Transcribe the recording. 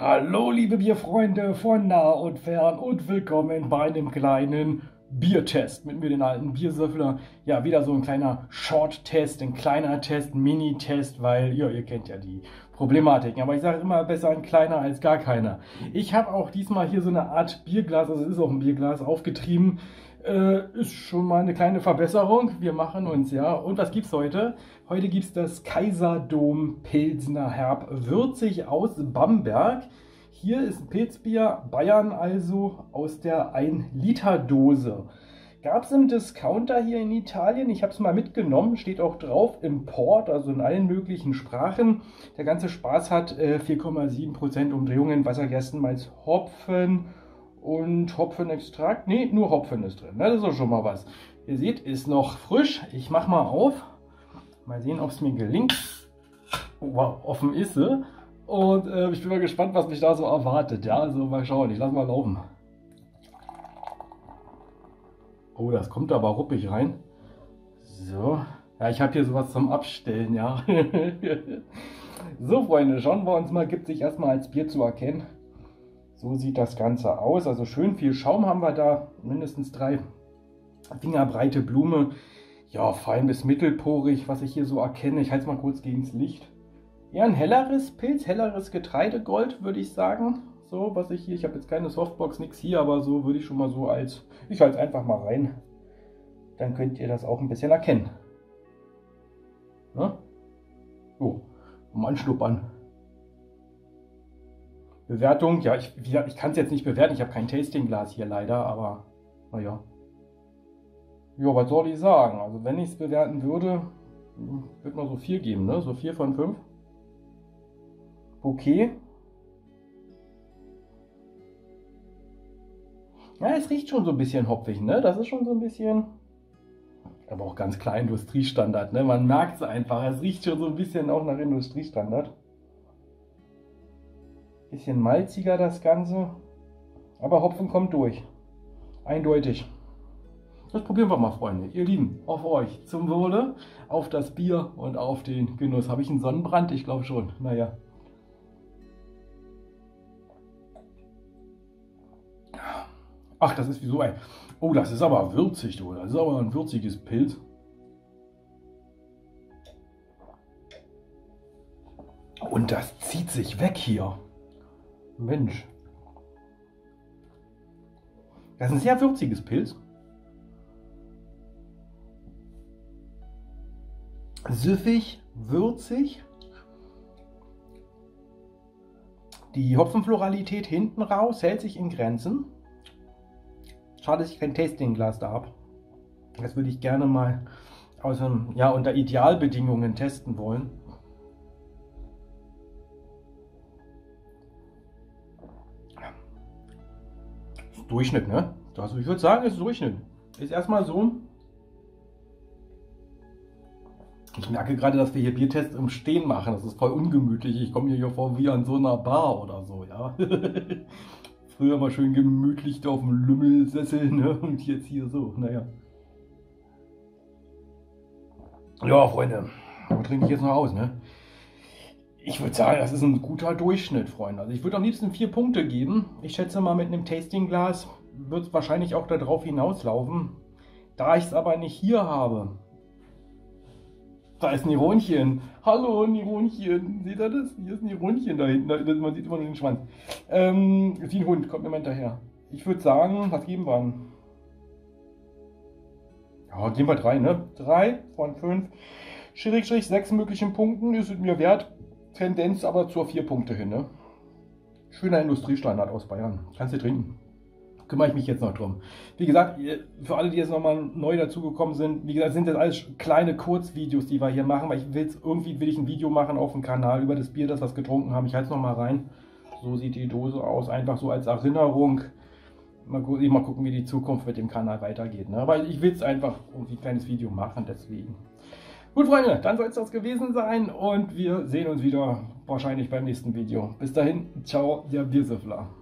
Hallo liebe Bierfreunde von nah und fern und willkommen bei einem kleinen Biertest mit mir, den alten Biersöffler. Ja, wieder so ein kleiner Short-Test, ein kleiner Test, Mini-Test, weil, ja, ihr kennt ja die Problematiken. Aber ich sage immer, besser ein kleiner als gar keiner. Ich habe auch diesmal hier so eine Art Bierglas, also es ist auch ein Bierglas, aufgetrieben. Äh, ist schon mal eine kleine Verbesserung. Wir machen uns, ja. Und was gibt's heute? Heute gibt's das Kaiserdom Pilsner Herb würzig aus Bamberg. Hier ist ein Pilzbier, Bayern also, aus der 1-Liter-Dose. Gab es im Discounter hier in Italien, ich habe es mal mitgenommen, steht auch drauf, Import, also in allen möglichen Sprachen. Der ganze Spaß hat äh, 4,7% Umdrehungen, Wassergersten, Malz, Hopfen und Hopfenextrakt. Ne, nur Hopfen ist drin, das ist auch schon mal was. Ihr seht, ist noch frisch. Ich mache mal auf. Mal sehen, ob es mir gelingt. Oh, wow, offen ist sie. Und äh, ich bin mal gespannt, was mich da so erwartet. Ja, also mal schauen. Ich lasse mal laufen. Oh, das kommt aber ruppig rein. So. Ja, ich habe hier sowas zum Abstellen, ja. so, Freunde, schauen wir uns mal. Gibt sich erstmal als Bier zu erkennen. So sieht das Ganze aus. Also schön viel Schaum haben wir da. Mindestens drei Fingerbreite Blume. Ja, fein bis mittelporig, was ich hier so erkenne. Ich halte es mal kurz gegen das Licht. Ja, ein helleres Pilz, helleres Getreidegold, würde ich sagen. So, was ich hier, ich habe jetzt keine Softbox, nichts hier, aber so würde ich schon mal so als, ich halte es einfach mal rein. Dann könnt ihr das auch ein bisschen erkennen. Ne? So, mal anschnuppern. Bewertung, ja, ich, ich kann es jetzt nicht bewerten, ich habe kein Tastingglas hier leider, aber naja. Ja, was soll ich sagen? Also wenn ich es bewerten würde, würde man so 4 geben, ne? So 4 von 5. Okay. Ja, es riecht schon so ein bisschen hopfig, ne? Das ist schon so ein bisschen... Aber auch ganz klar Industriestandard, ne? Man merkt es einfach. Es riecht schon so ein bisschen auch nach Industriestandard. Bisschen malziger das Ganze. Aber Hopfen kommt durch. Eindeutig. Das probieren wir mal, Freunde. Ihr Lieben, auf euch. Zum Wohle, auf das Bier und auf den Genuss. Habe ich einen Sonnenbrand? Ich glaube schon. Naja. Ach, das ist wie so ein... Oh, das ist aber würzig, du. Das ist aber ein würziges Pilz. Und das zieht sich weg hier. Mensch. Das ist ein sehr würziges Pilz. Süffig, würzig. Die Hopfenfloralität hinten raus hält sich in Grenzen. Schade, dass ich kein Tastingglas da habe. Das würde ich gerne mal aus einem, ja, unter Idealbedingungen testen wollen. Durchschnitt, ne? Also ich würde sagen, es ist Durchschnitt. Ist erstmal so. Ich merke gerade, dass wir hier Biertests im Stehen machen. Das ist voll ungemütlich. Ich komme mir hier vor wie an so einer Bar oder so, ja. Früher mal schön gemütlich auf dem Lümmelsessel, ne? Und jetzt hier so, naja. Ja, Freunde, wo trinke ich jetzt noch aus, ne? Ich würde sagen, das ist ein guter Durchschnitt, Freunde. Also ich würde am liebsten vier Punkte geben. Ich schätze mal, mit einem Tastingglas wird es wahrscheinlich auch darauf hinauslaufen. Da ich es aber nicht hier habe, da ist ein Nironchen. Hallo, Nironchen. Seht ihr das? Hier ist ein Nironchen da hinten. Man sieht immer nur den Schwanz. Ähm, ist wie ein Hund. Kommt mir mal hinterher. Ich würde sagen, was geben wir? Ja, geben wir drei, ne? Drei von fünf. Schrägstrich sechs möglichen Punkten. Ist mir wert. Tendenz aber zur vier Punkte hin, ne? Schöner Industriestandard aus Bayern. Kannst du trinken kümmere ich mich jetzt noch drum. Wie gesagt, für alle, die jetzt nochmal neu dazugekommen sind, wie gesagt, sind das alles kleine Kurzvideos, die wir hier machen, weil ich will irgendwie will ich ein Video machen auf dem Kanal über das Bier, das wir getrunken haben. Ich halte es nochmal rein. So sieht die Dose aus, einfach so als Erinnerung. Mal, mal gucken, wie die Zukunft mit dem Kanal weitergeht. Ne? Aber ich will es einfach irgendwie ein kleines Video machen, deswegen. Gut, Freunde, dann soll es das gewesen sein und wir sehen uns wieder wahrscheinlich beim nächsten Video. Bis dahin, ciao, der Biersüffler.